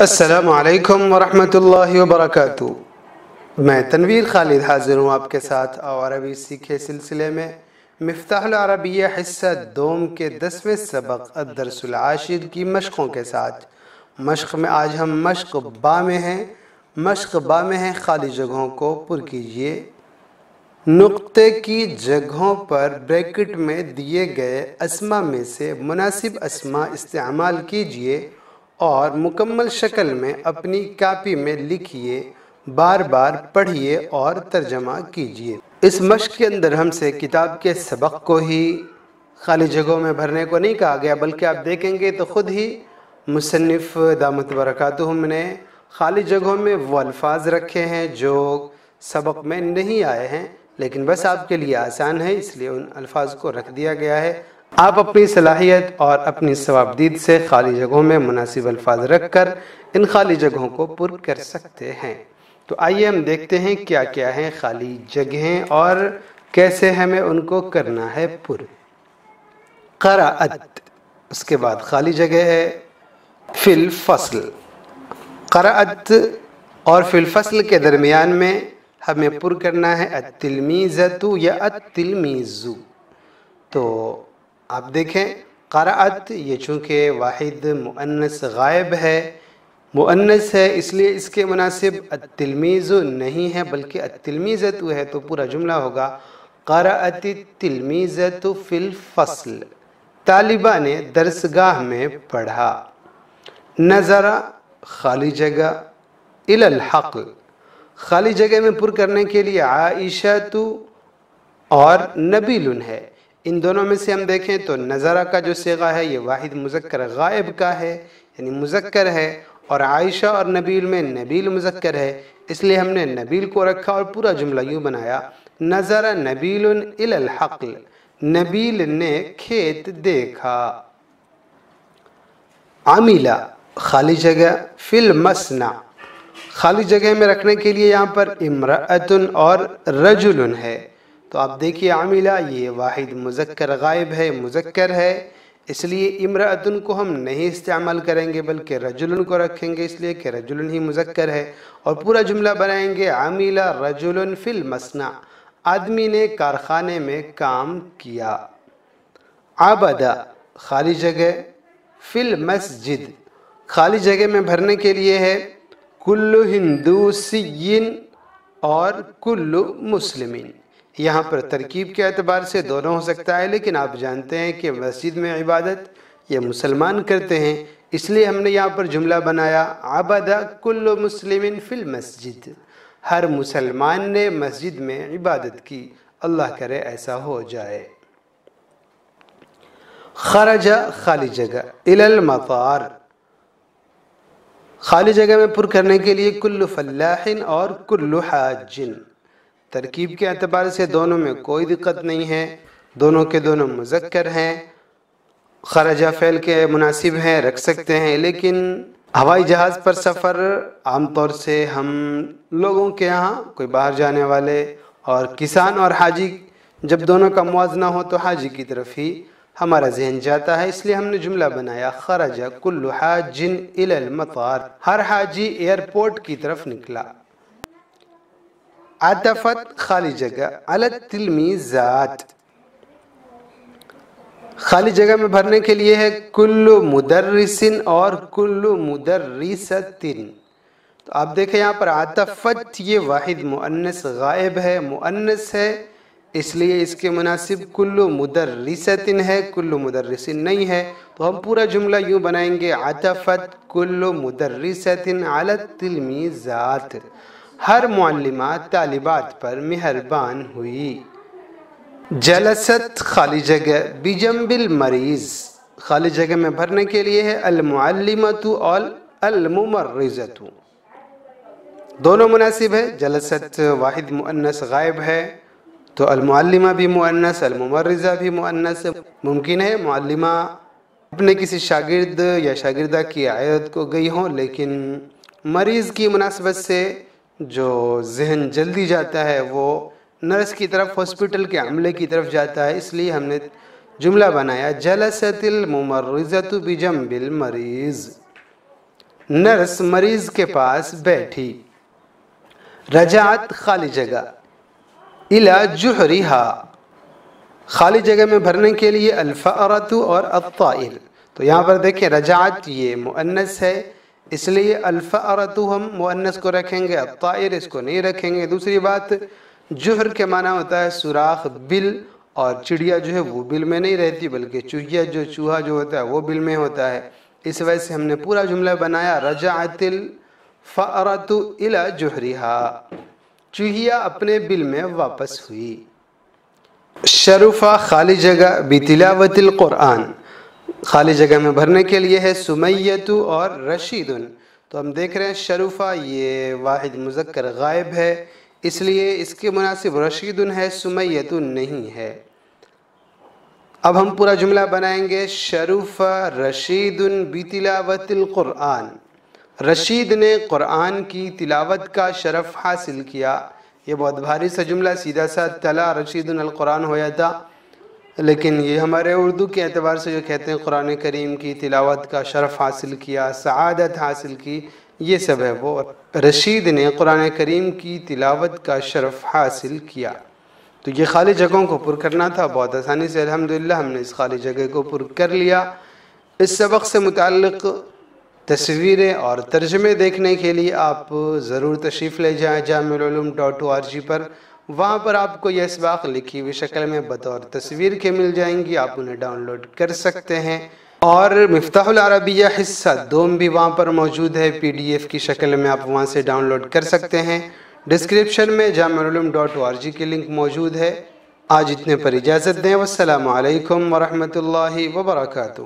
السلام علیکم ورحمۃ اللہ وبرکاتہ۔ میں تنویر خالد حاضر ہوں آپ کے ساتھ اور عربی سیکھے سلسلے میں مفتاح العربیہ حصہ دوم کے دسویں سبق الدرس العاشر کی مشقوں کے ساتھ۔ مشق میں آج ہم مشق با میں ہیں۔ مشق با میں ہیں خالی جگہوں کو پر کیجیے۔ نقطے کی جگہوں پر بریکٹ میں دیے گئے اسما میں سے مناسب اسما استعمال کیجیے۔ اور مکمل شکل میں اپنی کاپی میں لکھیے، بار بار پڑھیے اور ترجمہ کیجیے۔ اس مشق کے اندر ہم سے کتاب کے سبق کو ہی خالی جگہوں میں بھرنے کو نہیں کہا گیا، بلکہ آپ دیکھیں گے تو خود ہی مصنف دامت برکاتہم نے خالی جگہوں میں وہ الفاظ رکھے ہیں جو سبق میں نہیں آئے ہیں، لیکن بس آپ کے لیے آسان ہے، اس لیے ان الفاظ کو رکھ دیا گیا ہے۔ آپ اپنی صلاحیت اور اپنی ثوابدید سے خالی جگہوں میں مناسب الفاظ رکھ کر ان خالی جگہوں کو پر کر سکتے ہیں۔ تو آئیے ہم دیکھتے ہیں کیا کیا ہیں خالی جگہیں اور کیسے ہمیں ان کو کرنا ہے پر۔ قرأت اس کے بعد خالی جگہ ہے۔ فی الفصل قرأت اور فی الفصل کے درمیان میں ہمیں پر کرنا ہے التلمیزتو یا التلمیزو۔ تو آپ دیکھیں، قرأت یہ چونکہ واحد مؤنس غائب ہے۔ مؤنس ہے، اس لیے اس کے مناسب التلمیز نہیں ہے، بلکہ التلمیزت ہے، تو پورا جملہ ہوگا۔ قرأت التلمیزت فی الفصل۔ طالبہ نے درسگاہ میں پڑھا۔ نظر خالی جگہ الالحق خالی جگہ میں پر کرنے کے لیے عائشہ تو اور نبیل ہے۔ ان دونوں میں سے ہم دیکھیں تو نظرہ کا جو سیغہ ہے یہ واحد مذکر غائب کا ہے یعنی مذکر ہے، اور عائشہ اور نبیل میں نبیل مذکر ہے، اس لیے ہم نے نبیل کو رکھا اور پورا جملہ یوں بنایا نظر نبیل الالحقل نبیل نے کھیت دیکھا۔ عاملہ، خالی جگہ، فی المسنع خالی جگہ میں رکھنے کے لیے یہاں پر امرأتن اور رجل ہے۔ تو آپ دیکھیے عاملہ، یہ واحد مذکر غائب ہے، مذکر ہے۔ اس لیے امرأتن کو ہم نہیں استعمال کریں گے، بلکہ رجل کو رکھیں گے۔ اس لیے کہ رجل ہی مذکر ہے۔ اور پورا جملہ بنائیں گے، عاملہ رجل فی المسنع آدمی نے کارخانے میں کام کیا۔ عبدہ، خالی جگہ۔ فی المسجد، خالی جگہ میں بھرنے کے لیے ہے۔ کل ہندوسین اور کل مسلمین یہاں پر ترکیب کے اعتبار سے دونوں ہو سکتا ہے، لیکن آپ جانتے ہیں کہ مسجد میں عبادت یہ مسلمان کرتے ہیں۔ اس لیے ہم نے یہاں پر جملہ بنایا عبدہ کل مسلم فی المسجد۔ ہر مسلمان نے مسجد میں عبادت کی، اللہ کرے ایسا ہو جائے۔ خرج خالی جگہ المطار۔ خالی جگہ میں پر کرنے کے لیے کل فلاح اور کل حاجن ترکیب کے اعتبار سے دونوں میں کوئی دقت نہیں ہے۔ دونوں کے دونوں مذکر ہیں۔ خرجہ فعل کے مناسب ہیں، رکھ سکتے ہیں۔ لیکن ہوائی جہاز پر سفر عام طور سے ہم لوگوں کے یہاں کوئی باہر جانے والے اور کسان اور حاجی جب دونوں کا موازنہ ہو تو حاجی کی طرف ہی ہمارا ذہن جاتا ہے۔ اس لیے ہم نے جملہ بنایا خرج کل حاجن المطار۔ ہر حاجی ایئرپورٹ کی طرف نکلا۔ عطفت خالی جگہ التلمیزات خالی جگہ میں بھرنے کے لیے ہے کل مدرسن اور کل مدرستن۔ تو آپ دیکھیں یہاں پر عطفت یہ واحد مؤنس غائب ہے مؤنس ہے، اس لیے اس کے مناسب کل مدرستن ہے، کل مدرسن نہیں ہے۔ تو ہم پورا جملہ یوں بنائیں گے عطفت کل مدرستن علی التلمیزات ہر معلمات طالبات پر مہربان ہوئی۔ جلست خالی جگہ بجنب المریض۔ خالی جگہ میں بھرنے کے لیے ہے المعلمت اور الممرزت دونوں مناسب ہے جلست واحد مؤنس غائب ہے۔ تو المعلمہ بھی مؤنس الممرزہ بھی مؤنس ممکن ہے معلمہ اپنے کسی شاگرد یا شاگردہ کی عیدت کو گئی ہوں، لیکن مریض کی مناسبت سے جو ذہن جلدی جاتا ہے، وہ نرس کی طرف ہاسپٹل کے عملے کی طرف جاتا ہے۔ اس لیے ہم نے جملہ بنایا، جلست الممرزت بجنب المریض۔ نرس مریض کے پاس بیٹھی۔ رجعت خالی جگہ۔ الا جوہریہا خالی جگہ میں بھرنے کے لیے الفعرت اور الطائر تو یہاں پر دیکھیں، رجعت یہ مؤنس ہے۔ اس لیے الفعرت ہم مؤنس کو رکھیں گے، الطائر اس کو نہیں رکھیں گے۔ دوسری بات، جوہر کے معنی ہوتا ہے سوراخ بل اور چڑیا جو ہے وہ بل میں نہیں رہتی، بلکہ چوہیا جو، چوہا جو ہوتا ہے وہ بل میں ہوتا ہے۔ اس وجہ سے ہم نے پورا جملہ بنایا، رجعت الفعرت الى جوہریہا چوہیا اپنے بل میں واپس ہوئی۔ شرفہ خالی جگہ بتلاوت القرآن۔ خالی جگہ میں بھرنے کے لیے ہے سمیتو اور رشیدن۔ تو ہم دیکھ رہے ہیں شرفہ، یہ واحد مذکر غائب ہے۔ اس لیے اس کے مناسب رشیدن ہے سمیتن نہیں ہے۔ اب ہم پورا جملہ بنائیں گے، شرفہ رشیدن بتلاوت القرآن۔ رشید نے قرآن کی تلاوت کا شرف حاصل کیا۔ یہ بہت بھاری سا جملہ، سیدھا سا تلا رشید القرآن ہویا تھا لیکن یہ ہمارے اردو کے اعتبار سے جو کہتے ہیں قرآن کریم کی تلاوت کا شرف حاصل کیا، سعادت حاصل کی، یہ سب ہے وہ۔ رشید نے قرآن کریم کی تلاوت کا شرف حاصل کیا۔ تو یہ خالی جگہوں کو پر کرنا تھا، بہت آسانی سے الحمدللہ ہم نے اس خالی جگہ کو پر کر لیا۔ اس سبق سے متعلق تصویریں اور ترجمے دیکھنے کے لیے آپ ضرور تشریف لے جائیں جامع العلوم ڈاٹ او آر جی پر۔ وہاں پر آپ کو یہ اسباق لکھی ہوئی شکل میں بطور تصویر کے مل جائیں گی، آپ انہیں ڈاؤن لوڈ کر سکتے ہیں۔ اور مفتاح العربیہ حصہ دوم بھی وہاں پر موجود ہے، پی ڈی ایف کی شکل میں آپ وہاں سے ڈاؤن لوڈ کر سکتے ہیں۔ ڈسکرپشن میں جامع العلوم ڈاٹ او آر جی کی لنک موجود ہے۔ آج اتنے پر اجازت دیں۔ والسلام علیکم ورحمۃ اللہ وبرکاتہ۔